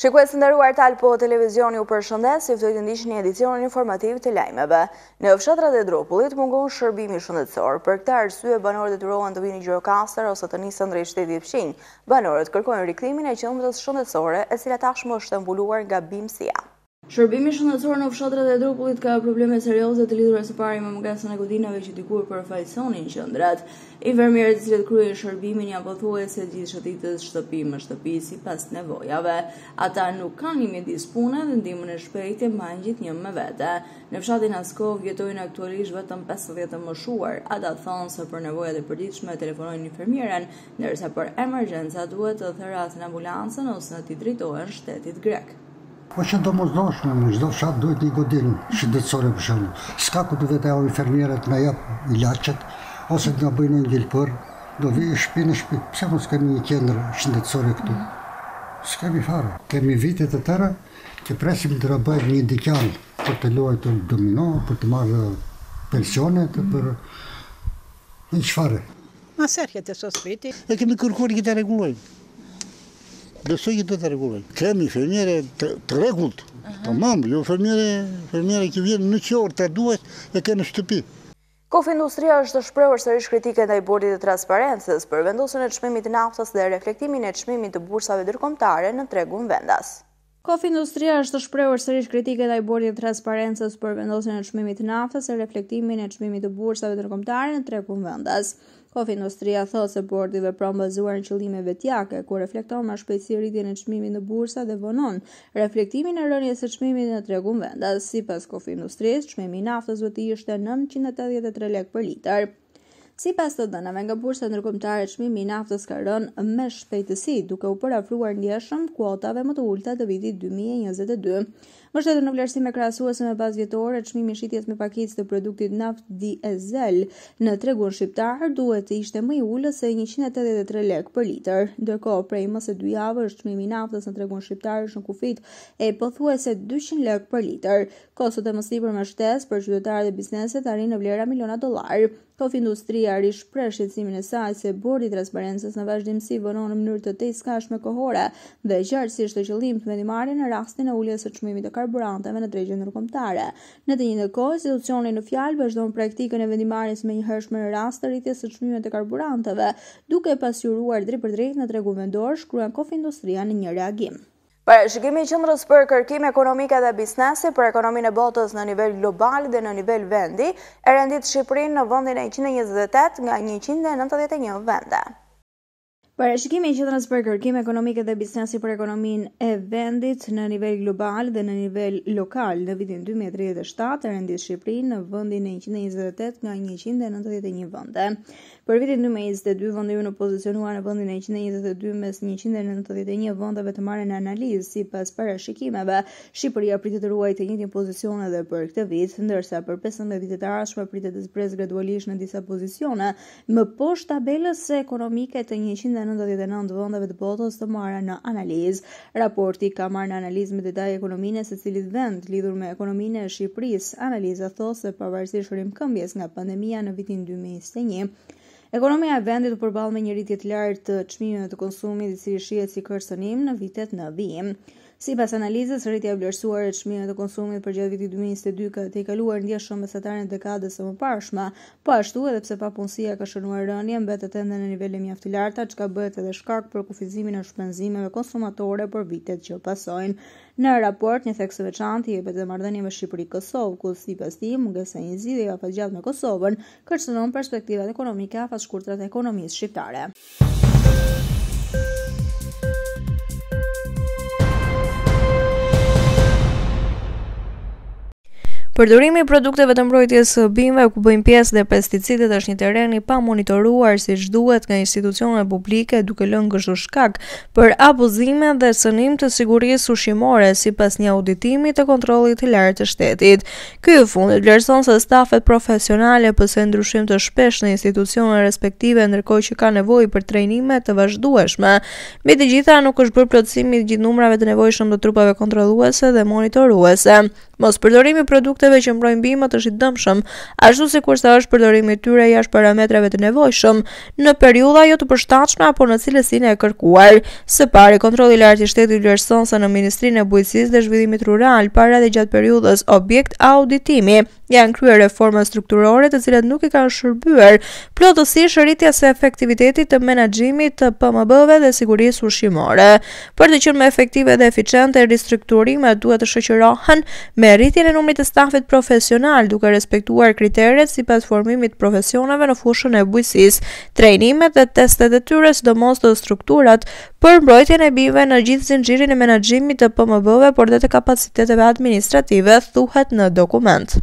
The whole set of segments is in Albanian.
Shikues të nderuar të Alpo Televizioni u përshëndes, ju ftoj të ndiqni edicionin informativ të lajmeve. Në fshatrat e Dropullit mungon shërbimi shëndetësor. Për këtë arsye banorët detyrohen të vijnë në Gjirokastër ose të nisen drejt shtetit fqinj. Banorët kërkojnë rikthimin e qendrës shëndetësore, e cila tashmë është e mbuluar nga bimësia. Shërbimi shëndetësor në fshatrat e Dropullit ka probleme serioze të lidhura së pari me mungesën e godinave që dikur përfaqësonin qendrat. Infermierët të cilët kryejnë shërbimin janë pothuajse të gjithë shëtitës shtëpi më shtëpi sipas nevojave. Ata nuk kanë një mjedis pune dhe ndihmën e shpejtë e mbajnë gjithnjë me vete. Në fshatin Askovë jetojnë aktualisht vetëm pesëdhjetë të moshuar. Ata thonë se për nevojat e përditshme telefonojnë infermieren, ndërsa për emergjenca duhet të thërrasin ambulancën ose t'i drejtohen shtetit grek. Është e domosdoshme, në çdo fshat duhet një godinë shëndetësore për shembull. S'ka ku të vejë infermierja të na japë ilaçet ose të na bëjë ndonjë gjilpërë, do vijë shtëpi në shtëpi. Pse mos kemi një qendër shëndetësore këtu? S'kemi fare. Kemi vite të tëra që presim të na bëhet një dyqan për të luajtur domino, për të marrë pensione, për hiç fare. Asaj që të sos priti. E kemi kërkuar që ta rregullojnë. Besoj që do ta rregullojnë. Kemi infermiere të, të rregullt. Tamam, jo infermiere, infermiere që vjen në ç'orë të duhet e ke në shtëpi. Konfindustria është shprehur sërish kritike ndaj Bordit të Transparencës për vendosjen e çmimit të naftës dhe reflektimin e çmimit të bursave ndërkombëtare në tregun vendas. Konfindustria është shprehur sërish kritike ndaj Bordit të Transparencës për vendosjen e çmimit të naftës e reflektimin e çmimit të bursave ndërkombëtare në tregun vendas. Konfindustria thotë se bordi vepron bazuar në qëllime vetjake, ku reflekton me shpejtësi rritjen e çmimit në bursa dhe vonon reflektimin e rënies së çmimit në tregun vendas. Sipas Konfindustrisë, çmimi i naftës duhet të ishte njëqind e tetëdhjetë e tre lekë për litër. Sipas të dhënave nga Bursa Ndërkombëtare, çmimi i naftës ka rënë me shpejtësi, duke u përafruar ndjeshëm kuotave më të ulëta të vitit 2022. Mbështetur në vlerësime krahasuese me bazë vjetore, çmimi i shitjes me pakicë të produktit naftë diesel në tregun shqiptar duhet të ishte më i ulët se 183 lekë për litër. Ndërkohë, prej më se dy javësh, çmimi i naftës në tregun shqiptar është në kufijtë e pothuajse 200 lekë për litër. Kostot e mësipërme shtesë për qytetarët e bizneset arrijnë në vlera miliona dollarë. Konfindustria rishpreh shqetësimin e saj se Bordi i Transparencës në vazhdimësi vonon në mënyrë të tejskajshme kohore dhe qartësisht të qëllimtë vendimmarrjen në rastin e uljes së çmimit të karburanteve në tregjet ndërkombëtare. Në të njëjtën kohë, institucioni në fjalë vazhdon praktikën e vendimmarrjes së menjëhershme në rast të rritjes së çmimeve të karburanteve, duke e pasqyruar drejtpërdrejt në tregun vendor, shkruan Konfindustria në një reagim. Parashikimi i Qendrës për Kërkim Ekonomike dhe Biznesi për ekonominë e botës në nivel global dhe në nivel vendi e rendit Shqipërinë në vendin e 128 nga 191 vende. Parashikimi i Qendrës për Kërkim Ekonomike dhe Biznesi për ekonominë e vendit në nivel global dhe në nivel lokal në vitin 2037 e rendit Shqipërinë në vendin e 128 nga 191 vende. Për vitin dy mijë e njëzet e dy, vendi ynë u pozicionua në vendin e njëqind e njëzet e dy mes njëqind e nëntëdhjetë e një vendeve të marra në analizë. Sipas parashikimeve, Shqipëria pritet të ruajë të njëjtin pozicion edhe për këtë vit, ndërsa për pesëmbëdhjetë vitet e ardhshme pritet të zbresë gradualisht në disa pozicione më poshtë tabelës ekonomike të njëqind e nëntëdhjetë e nëntë vendeve të botës të marra në analizë. Raporti ka marrë në analizë me detaj ekonominë e secilit vend, lidhur me ekonominë e Shqipërisë. Analiza thotë se pavarësisht rimëkëmbjes nga pandemia në vitin dy mijë e njëzet e një, ekonomia e vendit u përball me një rritje të lartë të çmimeve të konsumit, i cili shihet si kërcënim në vitet në vijim. Sipas analizës, rritja e vlerësuar e çmimeve të konsumit përgjatë vitit dy mijë e njëzet e dy ka tejkaluar ndjeshëm mesataren e dekadës së mëparshme, Po ashtu, edhe pse papunësia ka shënuar rënie, mbetet ende në nivele mjaft të larta, çka bëhet edhe shkak për kufizimin e shpenzimeve konsumatore për vitet që pasojnë. Në raport, një theks të veçantë i jepet edhe marrëdhënieve Shqipëri-Kosovë, ku, sipas tij, mungesa e një zgjidhjeje afatgjatë me Kosovën, kërcënon perspektivat ekonomike afatshkurtra të ekonomisë shqiptare. Përdorimi i produkteve të mbrojtjes së bimëve ku bëjnë pjesë dhe pesticidet është një terren i pamonitoruar siç duhet nga institucione publike duke lënë kështu shkak për abuzime dhe cënim të sigurisë ushqimore sipas një auditimi të kontrollit të lartë të shtetit. Ky i fundit vlerëson se stafet profesionale pësojnë ndryshim të shpeshtë në institucionet respektive ndërkohë që ka nevojë për trajnime të vazhdueshme. Mbi të gjitha, nuk është bërë plotësimi i gjithë numrave të nevojshëm të trupave kontrolluese dhe monitoruese. Mospërdorimi i produkteve që mbrojnë bimët është i dëmshëm, ashtu sikurse është përdorimi i tyre jashtë parametrave të nevojshëm. në periudha jo të përshtatshme apo në cilësinë e kërkuar. Së pari, kontrolli i lartë i shtetit vlerëson se në Ministrinë e Bujqësisë dhe Zhvillimit Rural, para dhe gjatë periudhës objekt auditimi, janë kryer reforma strukturore të cilat nuk i kanë shërbyer plotësisht rritjes së efektivitetit të menaxhimit të PMB-ve dhe sigurisë ushqimore. Për të qenë më efektive dhe eficiente, ristrukturimet duhet të shoqërohen me rritjen e numrit të stafit profesional, duke respektuar kriteret sipas formimit të profesioneve në fushën e bujqësisë, trajnimet dhe testet e tyre, sidomos te strukturat për mbrojtjen e bimëve në gjithë zinxhirin e menaxhimit të PMB-ve, por dhe të kapaciteteve administrative, thuhet në dokument.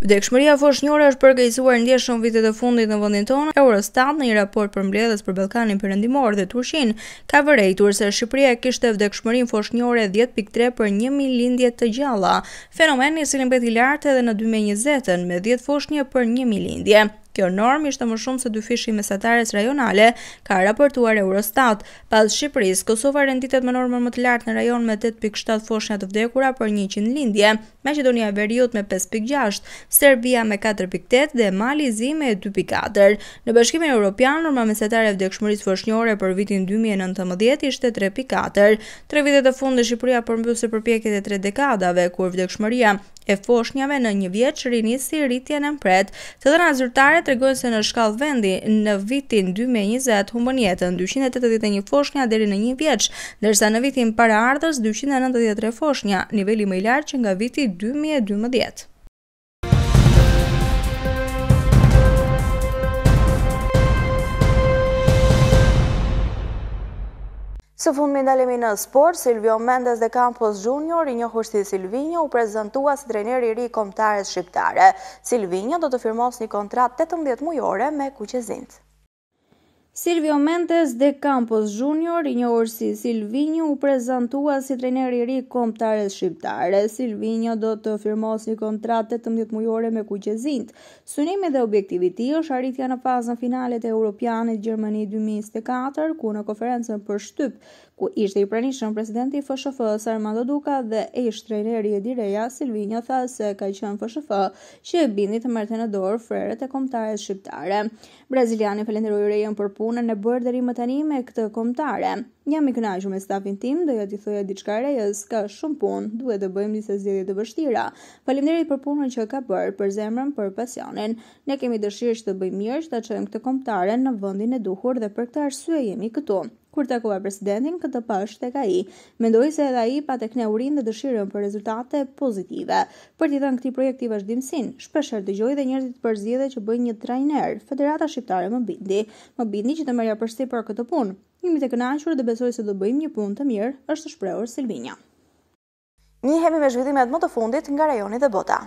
Vdekshmëria foshnjore është përkeqësuar ndjeshëm vitet e fundit në vendin tonë, Eurostat në një raport përmbledhës për Ballkanin Perëndimor dhe Turqinë, ka vërejtur se Shqipëria kishte vdekshmërinë foshnjore 10.3 për 1.000 lindje të gjalla, fenomeni i cili mbeti i lartë edhe në 2020, me 10 foshnja për 1.000 lindje. Kjo normë ishte më shumë se dyfishi i mesatares rajonale, ka raportuar Eurostat. Pas Shqipërisë, Kosova renditet me normën më të lartë në rajon me tetë pikë shtatë foshnja të vdekura për njëqind lindje, Maqedonia e Veriut me pesë pikë gjashtë, Serbia me katër pikë tetë dhe Mali i Zi me dy pikë katër. Në Bashkimin Europian, norma mesatare e vdekshmërisë foshnjore për vitin dy mijë e nëntëmbëdhjetë ishte tre pikë katër. Tre vitet e fundit Shqipëria përmbysi përpjekjet e tre dekadave, kur vdekshmëria e foshnjave në një vjeç rinisi rritjen e mprehtë. Të dhënat zyrtare tregojnë se në shkallë vendi, në vitin dy mijë e njëzet humbën jetën dyqind e tetëdhjetë e një foshnja deri në një vjeç, ndërsa në vitin paraardhës dyqind e nëntëdhjetë e tre foshnja, niveli më i lartë që nga viti dy mijë e dymbëdhjetë. Së fundmi ndalemi në sport, Silvio Mendes de Campos Junior, i njohur si Silvinjo, u prezantua si trajneri i ri i kombëtares shqiptare. Silvinjo do të firmosë një kontratë tetëmbëdhjetë mujore me kuqezinjtë. Silvio Mendes de Campos Junior, i njohur si Silvinjo, u prezantua si trajneri i ri i kombëtares shqiptare. Silvinjo do të firmos një kontratë tetëmbëdhjetë mujore me kuqezinjtë. Synimi dhe objektivi i tij është arritja në fazën finale të Europianit Gjermani dy mijë e njëzet e katër, ku në konferencën për shtyp, ku ishte i pranishëm presidenti i FSHF-së Armando Duka dhe ish-trajneri Edi Reja, Silvinjo tha se ka qenë FSHF që e bindi të merrte në dorë frerët e kombëtares shqiptare. Braziliani falënderoi Rejën për punën e bërë deri më tani me këtë kombëtare. Jam i kënaqur me stafin tim, doja t'i thoja diçka Rejës, ka shumë punë, duhet të bëjmë disa zgjedhje të vështira. Faleminderit për punën që ka bërë, për zemrën, për pasionin. Ne kemi dëshirë që të bëjmë mirë, që ta çojmë këtë kombëtare në vendin e duhur dhe për këtë arsye jemi këtu. Kur takova presidentin, këtë pashë tek ai. Mendoj se edhe ai pa tek ne urinë dhe dëshirën për rezultate pozitive. Për t'i dhënë këtij projekti vazhdimësinë, shpeshherë dëgjoj dhe njerëzit për zgjedhjet që bën një trajner. Federata Shqiptare më bindi. Më bindi që të merrja përsipër këtë punë. Jemi të kënaqur dhe besoj se do bëjmë një punë të mirë, është shprehur Silvinjo. Njihemi me zhvillimet më të fundit nga rajoni dhe bota.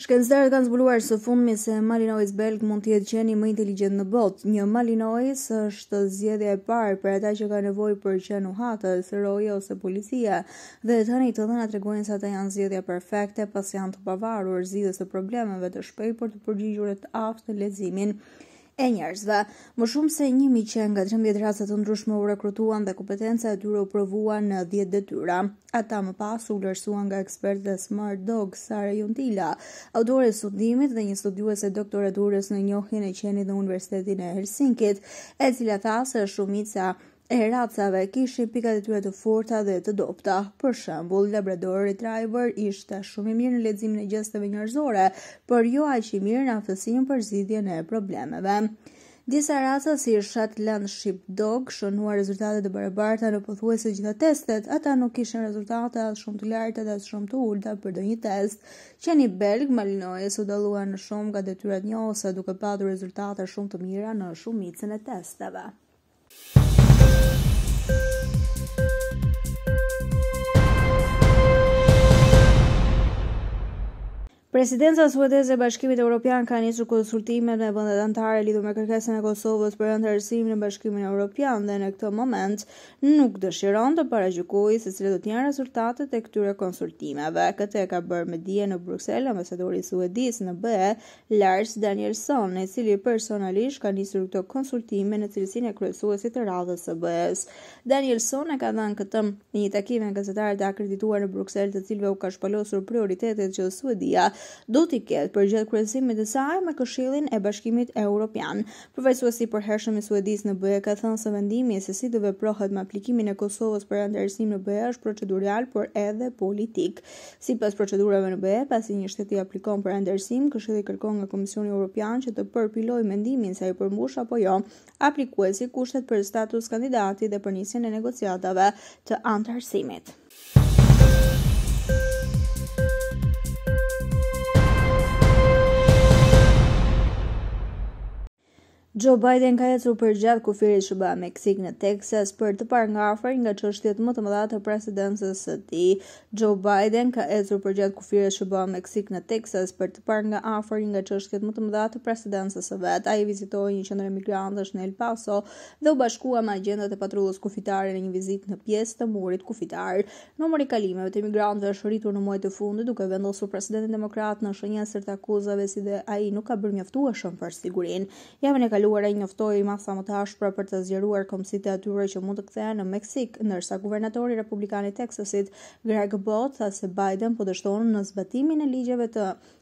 Shkencëtarët kanë zbuluar së fundmi se Malinois belg mund të jetë qeni më inteligjent në botë. Një Malinois është zgjedhja e parë për ata që kanë nevojë për qen nuhatës, roje ose policia. Dhe tani të dhënat tregojnë se ata janë zgjedhja perfekte, pasi janë të pavarur, zgjidhës të problemeve, të shpejtë për të përgjigjur dhe të aftë në leximin e njerëzve. Më shumë se një mijë qenë nga trembëdhjetë raca të ndryshme u rekrutuan dhe kompetenca e tyre u provua në dhjetë detyra. Ata më pas u vlerësuan nga ekspertët e SmartDog, Saara Junttila, autore e studimit dhe një studiuese e doktoraturës në njohjen e qenit në Universitetin e Helsinkit, e cila tha se shumica e racave kishin pikat e tyre të forta dhe të dobëta. Për shembull, Labrador Retriever ishte shumë i mirë në leximin e gjesteve njerëzore, por jo aq i mirë në aftësinë për zgjidhjen e problemeve. Disa raca si Shetland Sheepdog shënuan rezultate të barabarta në pothuajse të gjitha testet. Ata nuk kishin rezultate as shumë të larta dhe as shumë të ulëta për ndonjë test. Qeni belg Malinois u dallua në shumë nga detyrat njohëse duke patur rezultate shumë të mira në shumicën e testeve. Presidenca suedeze e Bashkimit Evropian ka nisur konsultimet me vendet anëtare lidhur me kërkesën e Kosovës për anëtarësim në Bashkimin Evropian dhe në këtë moment nuk dëshiron të paragjykojë se cilat do të jenë rezultatet e këtyre konsultimeve. Këtë e ka bërë me dije në Bruksel ambasadori i Suedisë në BE, Lars Danielsson, i cili personalisht ka nisur këto konsultime në cilësinë e kryesuesit të radhës së BE-së. Danielsson e ka thënë këtë në një takim me gazetarë të akredituar në Bruksel, të cilëve u ka shpalosur prioritetet që Suedia do t'i ketë përgjatë kryesimit të saj me Këshillin e Bashkimit Europian. Përfaqësuesi i përhershëm i Suedisë në BE ka thënë se vendimi se si do veprohet me aplikimin e Kosovës për anëtarësim në BE është procedural por edhe politik. Sipas procedurave në BE, pasi një shtet aplikon për anëtarësim, Këshilli kërkon nga Komisioni Evropian që të përpilojë mendimin se a i përmbush apo jo aplikuesi kushtet për status kandidati dhe për nisjen e negociatave të anëtarësimit. Joe Biden ka ecur përgjatë kufirit SHBA-Meksikë në Teksas për të parë nga afër një nga çështjet më të mëdha të presidencës së tij. Joe Biden ka ecur përgjatë kufirit SHBA-Meksikë në Teksas për të parë nga afër një nga çështjet më të mëdha të presidencës së vet. Ai vizitoi një qendër emigrantësh në El Paso dhe u bashkua me agjentët e patrullës kufitare në një vizitë në pjesë të murit kufitar. Numri i kalimeve të emigrantëve është rritur në muajt e fundit, duke vendosur presidentin demokrat në shënjestër të akuzave si dhe ai nuk ka bërë mjaftueshëm për sigurinë. Javën e kaluar ai njoftoi masa më të ashpra për të zgjeruar kombësitë e atyre që mund të kthehen në Meksikë, ndërsa guvernatori republikan i Teksasit, Greg Abbott tha se Biden po dështon në zbatimin e ligjeve të